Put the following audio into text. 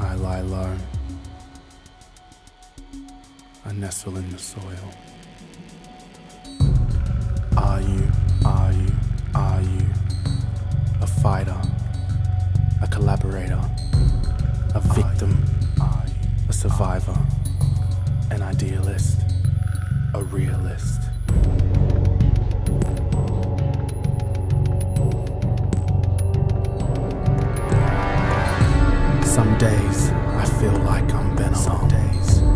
I lie low. I nestle in the soil. Are you, are you, are you a fighter, a collaborator, a victim, a survivor, an idealist, a realist? Some days I feel like I'm been alone. Days